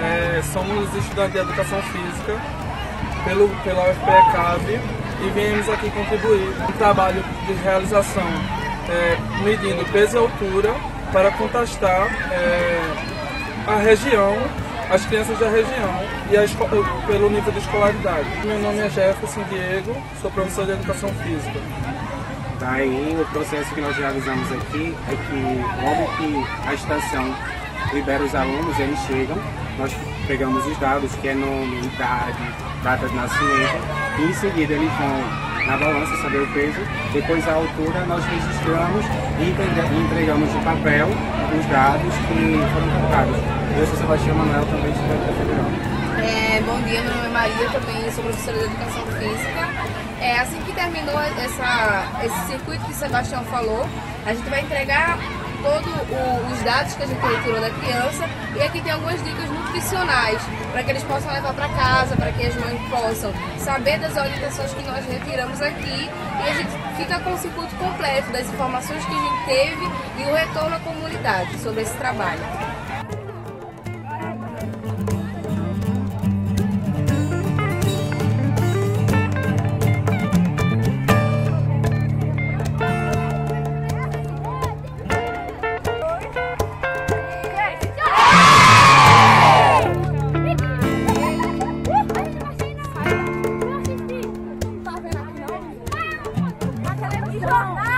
é, somos estudantes de Educação Física pelo, pela UFPE e viemos aqui contribuir no trabalho de realização é, medindo peso e altura para contestar é, a região, as crianças da região e a, pelo nível de escolaridade. Meu nome é Jefferson Diego, sou professor de Educação Física. Daí o processo que nós realizamos aqui é que logo que a estação libera os alunos, eles chegam, nós pegamos os dados, que é nome, idade, data de nascimento, e em seguida eles vão na balança saber o peso, depois a altura nós registramos e entregamos de papel os dados que foram captados. Eu sou Sebastião Manuel, também estudante da Federal. É, bom dia, meu nome é Maria, também sou professora de Educação Física. É, assim que terminou essa, esse circuito que o Sebastião falou, a gente vai entregar todos os dados que a gente retirou da criança e aqui tem algumas dicas nutricionais para que eles possam levar para casa, para que as mães possam saber das orientações que nós retiramos aqui e a gente fica com o circuito completo das informações que a gente teve e o retorno à comunidade sobre esse trabalho. 你说，来。